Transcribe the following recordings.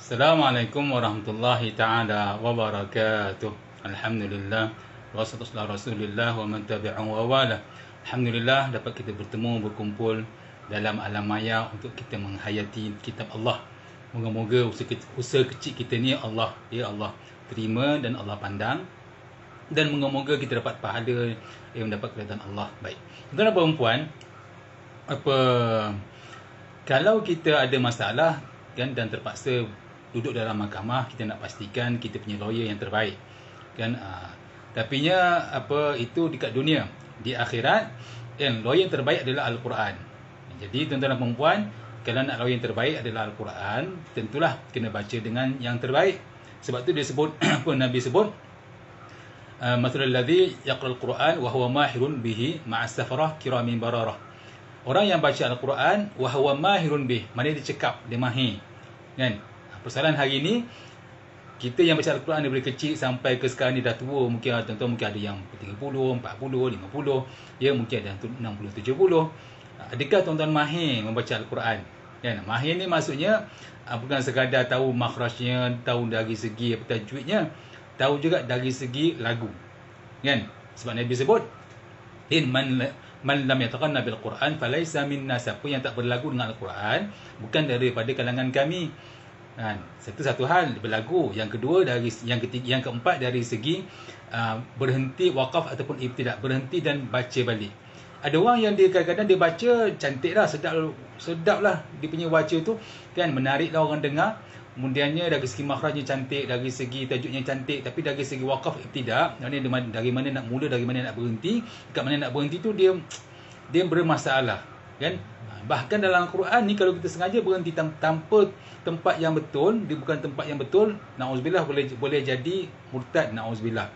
Assalamualaikum warahmatullahi taala wabarakatuh. Alhamdulillah wassalatu ala Rasulillah wa man tabi'ahu wa wala. Alhamdulillah dapat kita bertemu berkumpul dalam alam maya untuk kita menghayati kitab Allah. Moga-moga usaha, usaha kecil kita ni Allah ya Allah terima dan Allah pandang dan moga-moga kita dapat pahala yang mendapat keridhaan Allah. Baik. Tuan dan puan apa kalau kita ada masalah kan dan terpaksa duduk dalam mahkamah kita nak pastikan kita punya lawyer yang terbaik. Kan uh, tapi nya apa itu dekat dunia. Di akhirat yang lawyer yang terbaik adalah al-Quran. Jadi tuan-tuan dan puan kalau nak lawyer yang terbaik adalah al-Quran tentulah kena baca dengan yang terbaik. Sebab tu dia sebut apa nabi sebut uh, masalul ladzi yaqra al-Quran wa huwa mahirun bihi ma'a safarah kiramin bararah. Orang yang baca al-Quran wa huwa mahirun bih mana dia cekap dia mahir kan persoalan hari ni kita yang baca Al-Quran dari kecil sampai ke sekarang ni dah tua mungkin tuan-tuan mungkin ada yang 30, 40, 50 ya mungkin ada 60, 70 adakah tuan-tuan mahir membaca Al-Quran? Kan mahir ni maksudnya ah, bukan sekadar tahu makhrajnya tahu dari segi apa tajwidnya tahu juga dari segi lagu. Kan? Sebab Nabi sebut in man man lam yataqanna bil Quran falaysa minna. Siapa yang tak berlagu dengan Al-Quran bukan daripada kalangan kami kan satu satu hal berlagu yang kedua dari yang ketiga yang keempat dari segi uh, berhenti wakaf ataupun ibtidak. Berhenti dan baca balik. Ada orang yang dia kadang-kadang dia baca cantik lah sedap sedap lah dia punya baca tu. Kan menarik lah orang dengar. Kemudiannya dari segi makhrajnya cantik dari segi tajuknya cantik. Tapi dari segi wakaf ibtidak dari dari mana nak mula dari mana nak berhenti dekat mana nak berhenti tu dia dia bermasalah. Kan bahkan dalam Al-Quran ni kalau kita sengaja berhenti tanpa tempat yang betul dia bukan tempat yang betul nauzubillah boleh boleh jadi murtad nauzubillah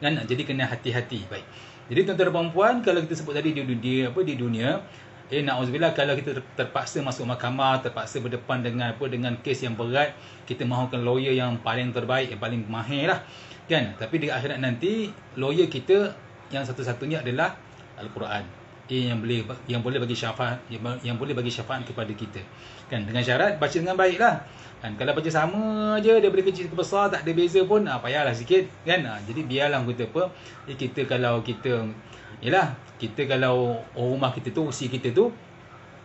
kan jadi kena hati-hati baik. Jadi tuan-tuan dan puan kalau kita sebut tadi di dunia apa di dunia eh nauzubillah kalau kita terpaksa masuk mahkamah terpaksa berdepan dengan apa dengan kes yang berat kita mahukan lawyer yang paling terbaik yang paling mahir lah kan? Tapi di akhirat nanti lawyer kita yang satu-satunya adalah Al-Quran yang boleh yang boleh bagi syafaat yang, yang boleh bagi syafaat kepada kita. Kan? Dengan syarat baca dengan baiklah. Kan? Kalau baca sama dia boleh kecil ke besar tak ada beza pun ah payahlah sikit. Kan? Ah, jadi biarlah kita apa eh, kita kalau kita yalah kita kalau rumah kita tu usi kita tu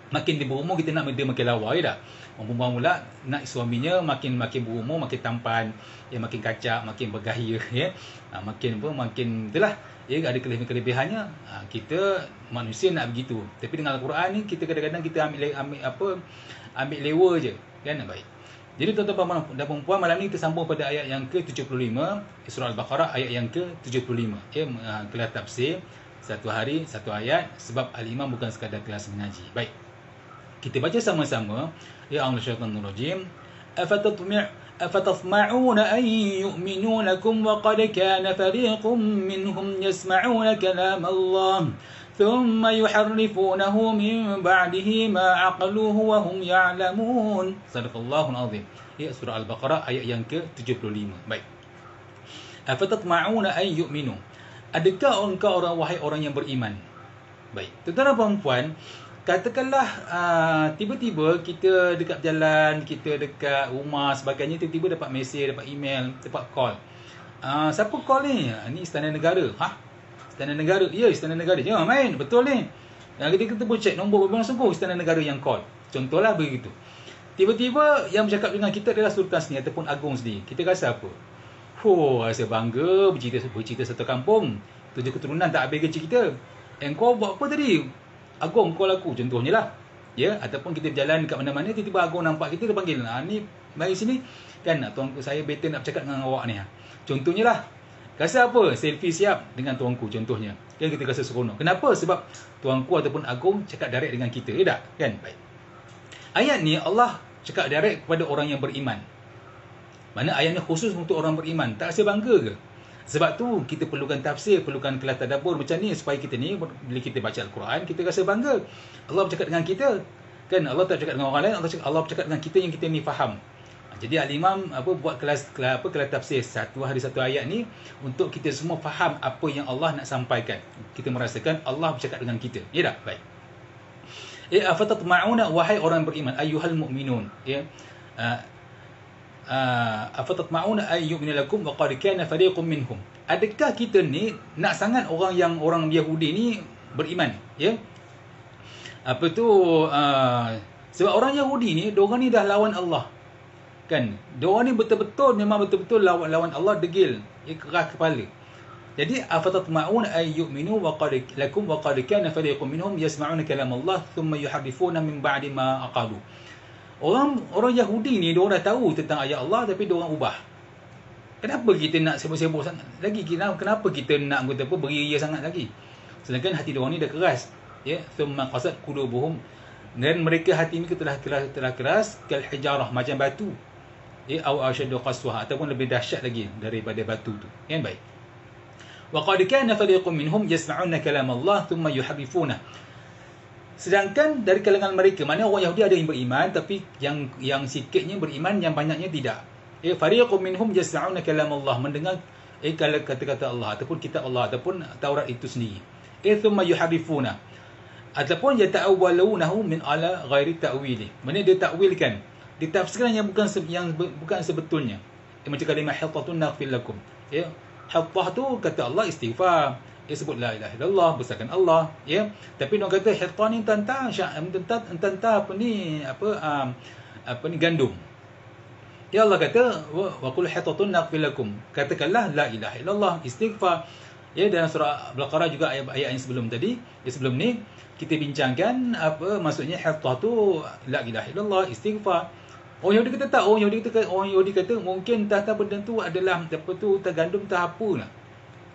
makin dia berumur kita nak dia makin lawa ya tak? Perempuan pula nak suaminya makin makin berumur makin tampan. Ya makin kacak makin bergaya ya. Ha, makin apa makin itulah. Ya ada kelebihan-kelebihannya. Ha, kita manusia nak begitu. Tapi dengan al-Quran ni kita kadang-kadang kita ambil ambil apa ambil lewa je. Kan? Baik. Jadi tuan-tuan dan puan malam ni kita sambung pada ayat yang ke-75. Surah al-Baqarah ayat yang ke-75. Ya ha, kelas tafsir. Satu hari satu ayat. Sebab al-imam bukan sekadar kelas mengaji. Baik kita baca sama-sama ya Allah syaitanir rajim afatatmi' afatatma'un an yu'minu lakum wa qad kana fariqun minhum yasma'una kalam Allah ثم يحرفونه من بعده ما عقلوه وهم يعلمون صدق الله العظيم ya surah al-baqarah ayat yang ke-75 baik afatatma'una an yu'minu adakah engkau orang wahai orang yang beriman baik tuan-tuan dan puan katakanlah uh, tiba-tiba kita dekat jalan, kita dekat rumah sebagainya tiba-tiba dapat mesej, dapat email, dapat call. Uh, siapa call ni? Uh, ni Istana Negara. Ha? Istana Negara. Ya, Istana Negara. Jangan main. Betul ni. Yang kita kita pun check nombor memang sungguh Istana Negara yang call. Contohlah begitu. Tiba-tiba yang bercakap dengan kita adalah Sultan sendiri ataupun Agung sendiri. Kita rasa apa? Oh, rasa bangga bercerita, bercerita satu kampung. Tujuh keturunan tak habis kecil kita. Eh, kau buat apa tadi? Agung call aku contohnya lah. Ya ataupun kita berjalan dekat mana-mana tiba-tiba Agung nampak kita dia panggil ah ni mari sini. Kan tuanku saya better nak bercakap dengan awak ni ha. contohnya lah. Rasa apa? Selfie siap dengan tuanku contohnya. Kan kita rasa seronok. Kenapa? Sebab tuanku ataupun Agung cakap direct dengan kita ya tak? Kan? Baik. Ayat ni Allah cakap direct kepada orang yang beriman. Mana ayat ni khusus untuk orang beriman? Tak rasa bangga ke sebab tu kita perlukan tafsir, perlukan kelas tadabbur macam ni supaya kita ni bila kita baca al-Quran kita rasa bangga. Allah bercakap dengan kita. Kan Allah tak cakap dengan orang lain, Allah cakap Allah bercakap dengan kita yang kita ni faham. Ha, jadi al-Imam apa buat kelas, kelas apa kelas tafsir satu hari satu ayat ni untuk kita semua faham apa yang Allah nak sampaikan. Kita merasakan Allah bercakap dengan kita. Ya tak? Baik. Ya afatatma'una wahai orang beriman ayyuhal mu'minun ya. Uh, afatatma'una ay yu'minu lakum wa qad kana fariqun minhum? Adakah kita ni nak sangat orang yang orang Yahudi ni beriman ya? Apa tu uh, sebab orang Yahudi ni diorang ni dah lawan Allah kan? Diorang ni betul-betul memang betul-betul lawan lawan Allah degil ya, keras kepala. Jadi afatatma'un ay yu'minu wa qad lakum wa qad kana fariqun minhum? Yasma'una kalam Allah thumma yuharrifuna min ba'di ma aqalu Orang orang Yahudi ni dia orang dah tahu tentang ayat Allah tapi dia orang ubah. Kenapa kita nak sibuk-sibuk sangat lagi? Kenapa kenapa kita nak kata apa beria sangat lagi? Sedangkan hati dia orang ni dah keras. Ya, thumma qasat qulubuhum dan mereka hati ni telah telah telah keras kal hijarah macam batu. Ya, au ashadu qaswah ataupun lebih dahsyat lagi daripada batu tu. Yang baik. Wa qad kana fariqun minhum yasma'una kalam Allah thumma yuharrifuna Sedangkan dari kalangan mereka, mana orang Yahudi ada yang beriman tapi yang yang sikitnya beriman, yang banyaknya tidak. Eh fariqum minhum yasma'una kalam Allah, mendengar eh kata-kata Allah ataupun kitab Allah ataupun Taurat itu sendiri. Eh thumma yuharifuna. Ataupun yata'awwalunahu min ala ghairi ta'wili. Mana dia takwilkan, ditafsirkan yang bukan yang bukan sebetulnya. Eh, macam kalimah hitatun naghfir lakum. Ya, hitah tu kata Allah istighfar dia sebut la ilaha illallah besarkan Allah ya. Tapi dia kata hitan ni tentang tentang tentang apa ni apa um, apa ni gandum. Ya Allah kata wa qul hitatun naqfil lakum. Katakanlah la ilaha illallah istighfar. Ya dalam surah al-baqarah juga ayat-ayat yang sebelum tadi ya sebelum ni kita bincangkan apa maksudnya hitah tu la ilaha illallah istighfar. Orang Yahudi kata tak, orang Yahudi kata orang Yahudi kata mungkin tah benda tu adalah apa tu tergandum tak apa lah.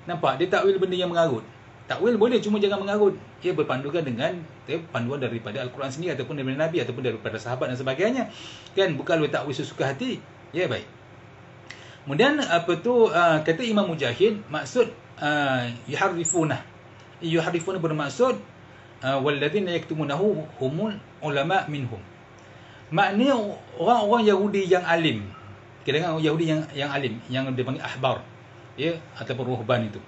Nampak? Dia takwil benda yang mengarut. Takwil boleh cuma jangan mengarut. Ia berpandukan dengan ya, panduan daripada Al-Quran sendiri ataupun daripada Nabi ataupun daripada sahabat dan sebagainya. Kan bukan lu takwil sesuka hati. Ya baik. Kemudian apa tu uh, kata Imam Mujahid maksud uh, yuharrifuna. Yuharrifuna bermaksud uh, walladzina yaktumunahu humul ulama minhum. Maknanya orang-orang Yahudi yang alim. Kira-kira Yahudi yang yang alim yang dipanggil ahbar ya ataupun ruhban itu.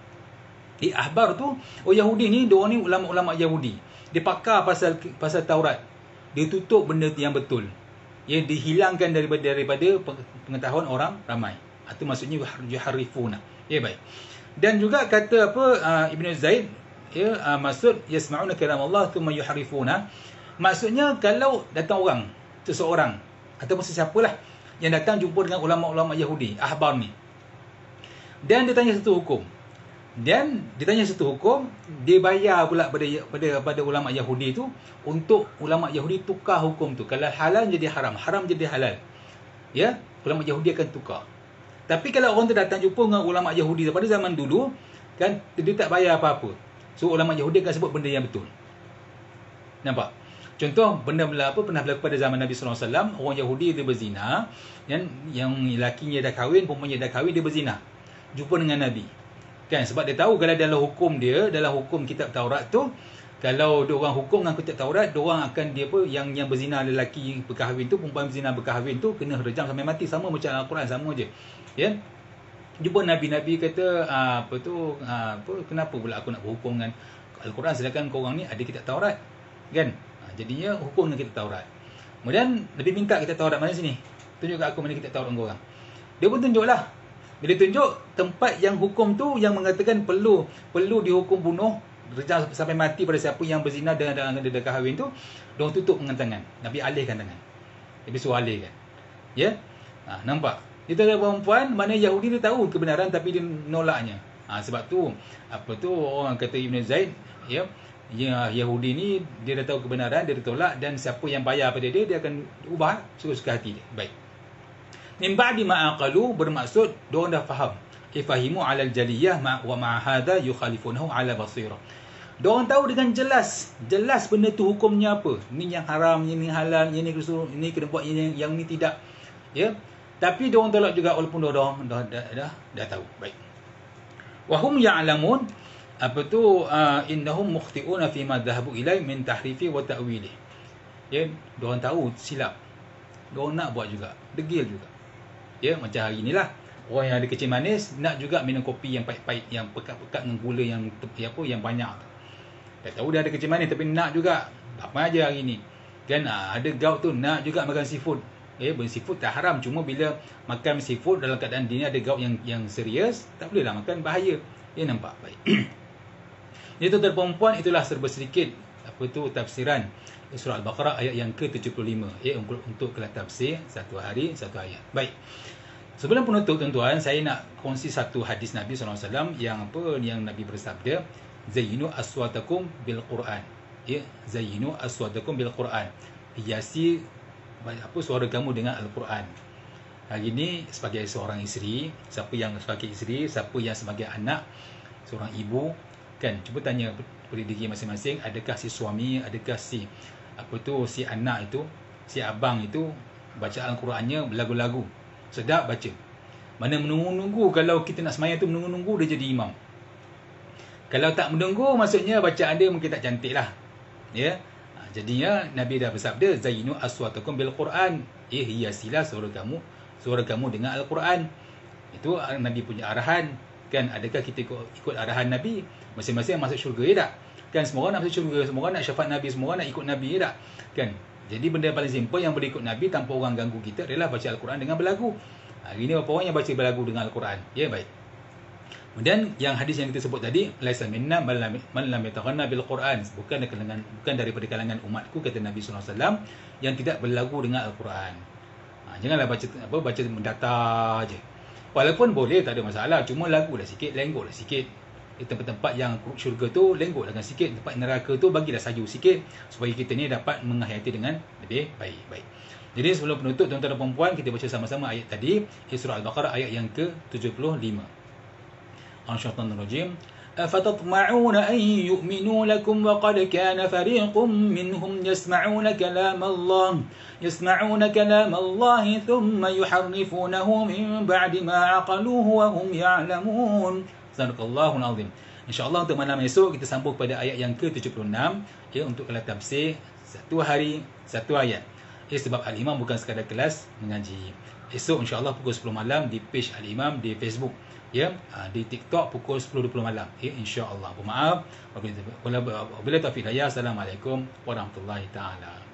Di ahbar tu oh Yahudi ni dia ni ulama-ulama Yahudi. Dia pakar pasal pasal Taurat. Dia tutup benda yang betul. Ya dihilangkan daripada daripada pengetahuan orang ramai. Itu maksudnya yuharifuna. Ya baik. Dan juga kata apa uh, Ibnu Zaid ya uh, maksud yasma'una kalam Allah thumma yuharifuna. Maksudnya kalau datang orang seseorang ataupun sesiapalah yang datang jumpa dengan ulama-ulama Yahudi, ahbar ni. Dan dia tanya satu hukum. Dan dia tanya satu hukum, dia bayar pula pada pada pada ulama Yahudi tu untuk ulama Yahudi tukar hukum tu. Kalau halal jadi haram, haram jadi halal. Ya, ulama Yahudi akan tukar. Tapi kalau orang tu datang jumpa dengan ulama Yahudi pada zaman dulu, kan dia tak bayar apa-apa. So ulama Yahudi akan sebut benda yang betul. Nampak? Contoh benda apa pernah berlaku pada zaman Nabi sallallahu alaihi wasallam, orang Yahudi dia berzina, yang yang lakinya dah kahwin, perempuannya dah kahwin dia berzina jumpa dengan Nabi. Kan sebab dia tahu kalau dalam hukum dia, dalam hukum kitab Taurat tu, kalau dia orang hukum dengan kitab Taurat, dia orang akan dia apa yang yang berzina lelaki berkahwin tu, perempuan berzina berkahwin tu kena rejam sampai mati sama macam Al-Quran sama aje. Ya. Jumpa Nabi-nabi kata ah, apa tu ah, apa kenapa pula aku nak berhukum dengan Al-Quran sedangkan kau orang ni ada kitab Taurat. Kan? Ah, jadinya hukum dengan kitab Taurat. Kemudian Nabi minta kita Taurat mana sini? Tunjuk kat aku mana kitab Taurat kau orang. Dia pun tunjuklah bila tunjuk tempat yang hukum tu yang mengatakan perlu perlu dihukum bunuh rejam sampai mati pada siapa yang berzina dengan dengan dia kahwin tu, dia tutup dengan tangan. Nabi alihkan tangan. Nabi suruh alihkan. Ya? Ha, nampak? Itu ada perempuan mana Yahudi dia tahu kebenaran tapi dia nolaknya. Ha, sebab tu apa tu orang kata Ibn Zaid ya ya Yahudi ni dia dah tahu kebenaran dia ditolak dan siapa yang bayar pada dia dia akan ubah suka hati dia. Baik. Min ba'di ma aqalu bermaksud diorang dah faham. Ifahimu ala al-jaliyah ma wa ma hadha yukhalifunahu ala basirah. Diorang tahu dengan jelas, jelas benda tu hukumnya apa. Ini yang haram, ini halal, ini kesuruh, ini kena buat ini yang ini tidak. Ya. Tapi diorang tolak juga walaupun diorang dah dah, dah, dah, tahu. Baik. Wa hum ya'lamun apa tu uh, innahum mukhti'una fi ma dhahabu ilai min tahrifi wa ta'wili. Ya, diorang tahu silap. Diorang nak buat juga. Degil juga. Ya, macam hari inilah. Orang yang ada kecil manis nak juga minum kopi yang pahit-pahit yang pekat-pekat dengan gula yang tepi apa yang banyak. Tak tahu dia ada kecil manis tapi nak juga. Apa aja hari ni. Kan ah, ada gout tu nak juga makan seafood. Eh, benda seafood tak haram. Cuma bila makan seafood dalam keadaan dia ada gout yang yang serius, tak bolehlah makan bahaya. Ya nampak baik. Jadi tuan-tuan perempuan itulah serba sedikit apa tu tafsiran surah Al-Baqarah ayat yang ke-75 ya untuk untuk kelas tafsir satu hari satu ayat. Baik. Sebelum penutup tuan-tuan, saya nak kongsi satu hadis Nabi SAW yang apa yang Nabi bersabda, Zayyinu aswatakum bil Quran. Ya, zayyinu aswatakum bil Quran. Hiasi apa suara kamu dengan Al-Quran. Hari ini sebagai seorang isteri, siapa yang sebagai isteri, siapa yang sebagai anak, seorang ibu, kan cuba tanya pada diri masing-masing, adakah si suami, adakah si apa tu si anak itu, si abang itu baca Al-Qurannya berlagu-lagu. Sedap baca. Mana menunggu-nunggu kalau kita nak semayang tu menunggu-nunggu dia jadi imam. Kalau tak menunggu maksudnya bacaan dia mungkin tak cantik lah. Ya. Jadinya Nabi dah bersabda zainu aswatakum bil Quran. Eh hiasilah suara kamu, suara kamu dengan Al-Quran. Itu Nabi punya arahan. Kan adakah kita ikut, ikut arahan Nabi? Masing-masing masuk syurga ya tak? Kan semua orang nak masuk syurga, semua orang nak syafaat Nabi, semua orang nak ikut Nabi ya tak? Kan? Jadi benda yang paling simple yang boleh ikut Nabi tanpa orang ganggu kita adalah baca Al-Quran dengan berlagu. Hari ini berapa orang yang baca berlagu dengan Al-Quran? Ya baik. Kemudian yang hadis yang kita sebut tadi, laisa minna man lam yataghanna bil Quran, bukan kalangan bukan daripada kalangan umatku kata Nabi wasallam yang tidak berlagu dengan Al-Quran. Ha, janganlah baca apa baca mendata aje. Walaupun boleh tak ada masalah. Cuma lagu lah sikit Lenggok lah sikit Tempat-tempat yang syurga tu Lenggok lah sikit. Tempat neraka tu Bagilah sayu sikit. Supaya kita ni dapat Menghayati dengan Lebih baik. Baik. Jadi sebelum penutup tuan-tuan dan puan-puan kita baca sama-sama ayat tadi. Surah Al-Baqarah ayat yang ke-75. Al-Shaytanur Rajim. أفتطمعون أن يؤمنوا لكم وقد كان فريق منهم يسمعون كلام الله يسمعون كلام الله ثم يحرفونه من بعد ما عقلوه وهم يعلمون صدق الله العظيم InsyaAllah untuk malam esok kita sambung pada ayat yang ke-76 ya, untuk kelas tafsir satu hari satu ayat. Ya, sebab Al-Imam bukan sekadar kelas mengaji. Esok insyaAllah pukul 10 malam di page Al-Imam di Facebook ya uh, di TikTok pukul 10.20 malam. Ya insya-Allah. Maaf. Apabila apabila taufiq. Hidayah. Assalamualaikum warahmatullahi taala